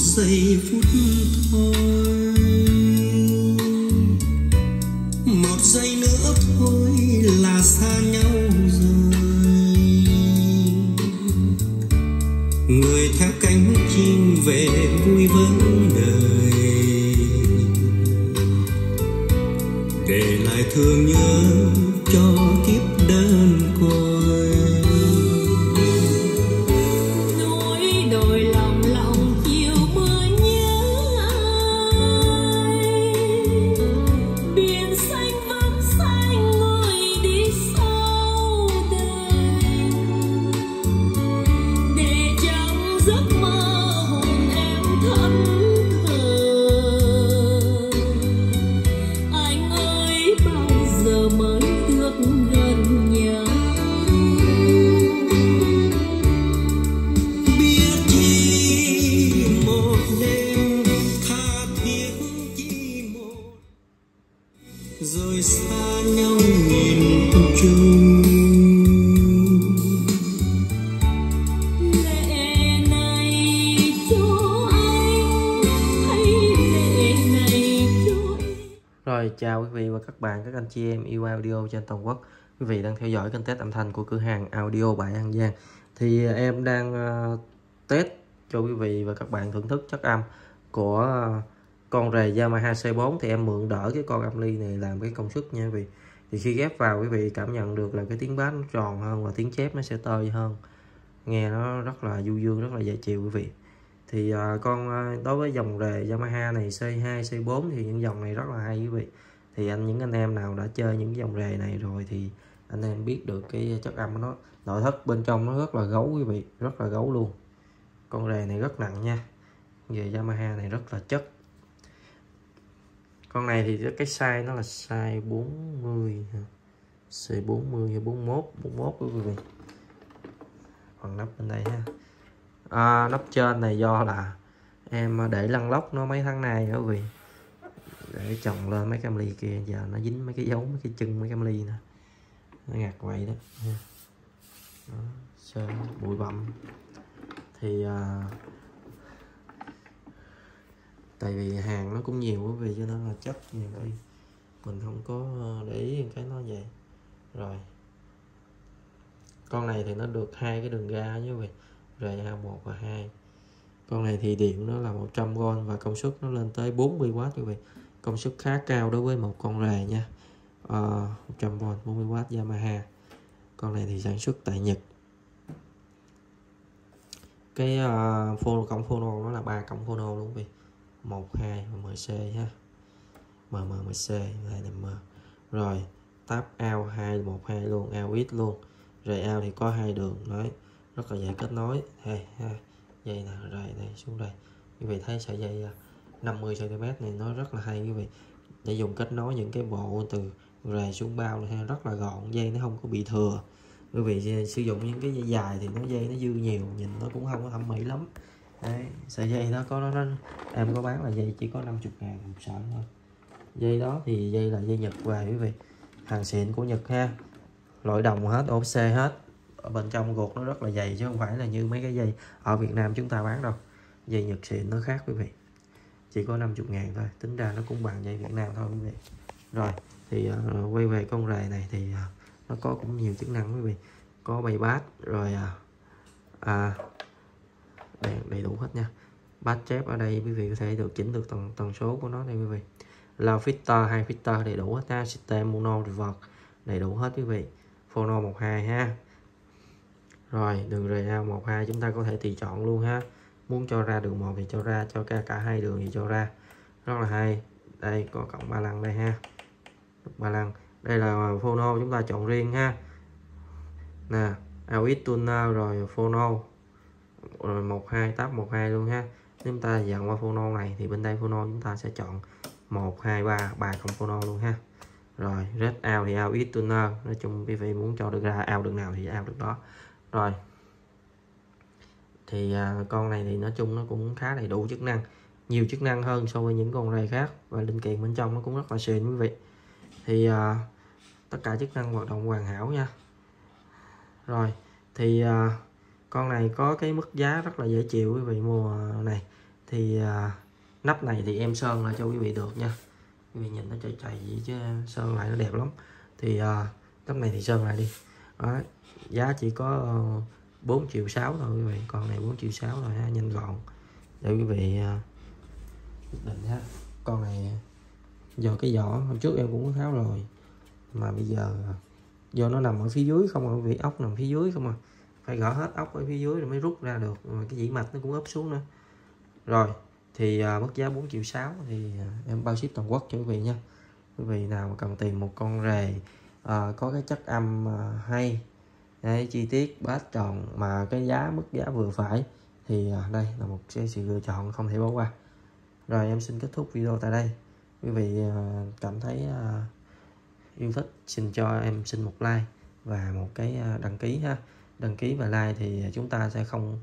giây phút thôi. Một giây nữa thôi là xa nhau rồi. Người theo cánh chim về vui vấn đời. Để lại thương nhớ rồi xa nhau nghìn chung lệ này cho anh hay lệ này cho em Rồi chào quý vị và các bạn, các anh chị em yêu audio trên toàn quốc. Quý vị đang theo dõi kênh test âm thanh của cửa hàng audio Bãi An Giang. Thì à, em đang ờ, test cho quý vị và các bạn thưởng thức chất âm của ờ, con rề Yamaha C4 Thì em mượn đỡ cái con ampli này làm cái công suất nha quý vị Thì khi ghép vào quý vị cảm nhận được là cái tiếng bass nó tròn hơn và tiếng chép nó sẽ tơi hơn. Nghe nó rất là du dương, rất là dễ chịu quý vị. Thì à, con à, đối với dòng rề Yamaha này C2, C4 thì những dòng này rất là hay quý vị. Thì anh những anh em nào đã chơi những dòng rề này rồi thì anh em biết được cái chất âm của nó nội thất bên trong nó rất là gấu quý vị rất là gấu luôn. Con rề này rất nặng nha. Về Yamaha này rất là chất con này thì cái size nó là size 40 size C40 hay 41 41 quý vị. Còn nắp bên đây ha. À, nắp trên này do là em để lăn lóc nó mấy tháng nay đó quý vị? Để chồng lên mấy cam ly kia giờ nó dính mấy cái dấu mấy cái chân mấy cam ly nè. Nó ngặt vậy đó, đó sơn bụi bặm. Thì à, tại vì hàng nó cũng nhiều quý vị cho nên là chất nhiều đi mình không có ờ, để ý cái nó vậy. Rồi. Con này thì nó được hai cái đường ga như vậy RA1 và 2 con này thì điện nó là 100V và công suất nó lên tới 40W quý vị công suất khá cao đối với một con rề nha. À, 100V 40W Yamaha. Con này thì sản xuất tại Nhật. Cái ờ, uh, phone cổng phono nó là ba cổng phono luôn quý vị 1 2 và MC ha. MMC này là M. Rồi, tab out 212 luôn out ít luôn. Rồi out thì có hai đường, đấy. Rất là dễ kết nối. Đây, ha. Dây nè, rồi đây, xuống đây. Quý vị thấy sợi dây à, 50 cm này nó rất là hay quý vị. Để dùng kết nối những cái bộ từ rề xuống bao này ha, rất là gọn. Dây nó không có bị thừa. Quý vị sử dụng những cái dây dài thì nó, dây nó dư nhiều, nhìn nó cũng không có thẩm mỹ lắm. Đấy, sợi dây nó có nó, nó em có bán là dây chỉ có 50 ngàn một sợi thôi. Dây đó thì dây là dây Nhật về quý vị. Hàng xịn của Nhật ha. Loại đồng hết ốp xe hết. Ở bên trong gột nó rất là dày chứ không phải là như mấy cái dây ở Việt Nam chúng ta bán đâu. Dây Nhật xịn nó khác quý vị. Chỉ có 50 ngàn thôi tính ra nó cũng bằng dây Việt Nam thôi quý vị. Rồi thì uh, quay về con rề này thì uh, nó có cũng nhiều chức năng quý vị. Có bay bát rồi uh, uh, đầy, đầy đủ hết nha. Bát chép ở đây quý vị có thể điều chỉnh được tần tần số của nó đây quý vị. Là filter hai filter đầy đủ hết ha system mono reverb đầy đủ hết quý vị. Phono 12 ha. Rồi đường RA 12 chúng ta có thể tùy chọn luôn ha. Muốn cho ra đường một thì cho ra cho cả cả hai đường thì cho ra. Rất là hay. Đây có cộng ba lăng đây ha. Ba lăng. Đây là phono chúng ta chọn riêng ha. Nè AUX tuner rồi phono rồi 12 tab 12 luôn ha. Nếu chúng ta dặn qua phono này thì bên đây phono chúng ta sẽ chọn 1 2 3 bài cộng phono luôn ha. Rồi red out thì out ít tuner nói chung quý vị muốn cho được ra out được nào thì out được đó. Rồi thì à, con này thì nói chung nó cũng khá đầy đủ chức năng nhiều chức năng hơn so với những con rề khác và linh kiện bên trong nó cũng rất là xịn quý vị. Thì à, tất cả chức năng hoạt động hoàn hảo nha. Rồi thì à, con này có cái mức giá rất là dễ chịu quý vị mua này. Thì à, nắp này thì em sơn lại cho quý vị được nha. Quý vị nhìn nó chạy chạy vậy chứ sơn lại nó đẹp lắm. Thì à, nắp này thì sơn lại đi. Đó giá chỉ có ờ, 4 triệu 6 thôi quý vị. Con này 4 triệu 6 rồi ha nhanh gọn. Để quý vị à, quyết định ha. Con này giờ cái vỏ hôm trước em cũng có tháo rồi. Mà bây giờ à, do nó nằm ở phía dưới không à, ở vị ốc nằm phía dưới không à phải gỡ hết ốc ở phía dưới rồi mới rút ra được. Rồi cái dĩ mạch nó cũng ấp xuống nữa. Rồi thì à, mức giá 4 triệu 6 thì à, em bao ship toàn quốc cho quý vị nha. Quý vị nào mà cần tìm một con rề à, có cái chất âm à, hay Đấy, chi tiết bát tròn mà cái giá mức giá vừa phải thì à, đây là một cái sự lựa chọn không thể bỏ qua. Rồi em xin kết thúc video tại đây. Quý vị à, cảm thấy à, yêu thích xin cho em xin một like và một cái à, đăng ký ha đăng ký và like thì chúng ta sẽ không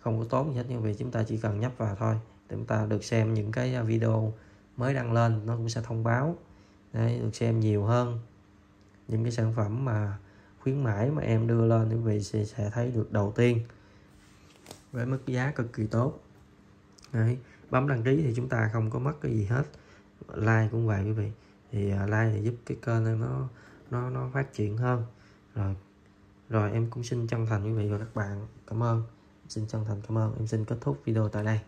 không có tốn gì hết nhưng vì chúng ta chỉ cần nhấp vào thôi. Chúng ta được xem những cái à, video mới đăng lên nó cũng sẽ thông báo. Đấy, được xem nhiều hơn những cái sản phẩm mà khuyến mãi mà em đưa lên quý vị sẽ, sẽ thấy được đầu tiên với mức giá cực kỳ tốt. Đấy, bấm đăng ký thì chúng ta không có mất cái gì hết. Like cũng vậy quý vị. Thì à, like thì giúp cái kênh nó nó nó phát triển hơn. Rồi rồi, em cũng xin chân thành quý vị và các bạn. Cảm ơn. Xin chân thành cảm ơn. Em xin kết thúc video tại đây.